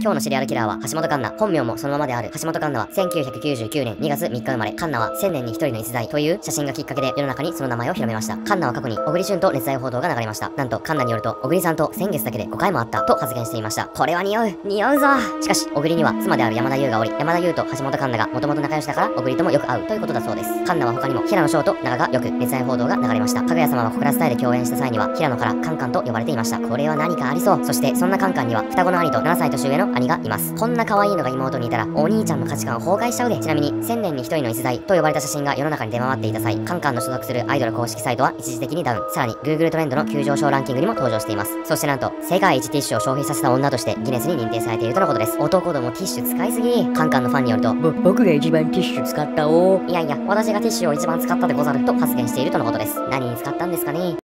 今日のシリアルキラーは橋本環奈。本名もそのままである橋本環奈は1999年2月3日生まれ。環奈は1000年に1人の逸材という写真がきっかけで世の中にその名前を広めました。環奈は過去に小栗旬と熱愛報道が流れました。なんと環奈によると小栗さんと先月だけで5回も会ったと発言していました。これは匂う匂うぞしかし小栗には妻である山田優がおり、山田優と橋本環奈がもともと仲良しだから小栗ともよく会うということだそうです。環奈は他にも平野翔と長がよく熱愛報道が流れました。かぐや様は小倉スタイで共演した際には平野からカンカンと呼ばれていました。これは何かありそう。そしてそんなカンカンには双子の兄と7歳年上の兄がいます。んな可愛いのが妹にいたら、お兄ちゃんの価値観を崩壊しちゃうで。ちなみに、1000年に1人の逸材と呼ばれた写真が世の中に出回っていた際、カンカンの所属するアイドル公式サイトは一時的にダウン。さらに、Google トレンドの急上昇ランキングにも登場しています。そしてなんと、世界一ティッシュを消費させた女としてギネスに認定されているとのことです。男どもティッシュ使いすぎ。カンカンのファンによると、僕が一番ティッシュ使ったおいやいや、私がティッシュを一番使ったでござると発言しているとのことです。何に使ったんですかね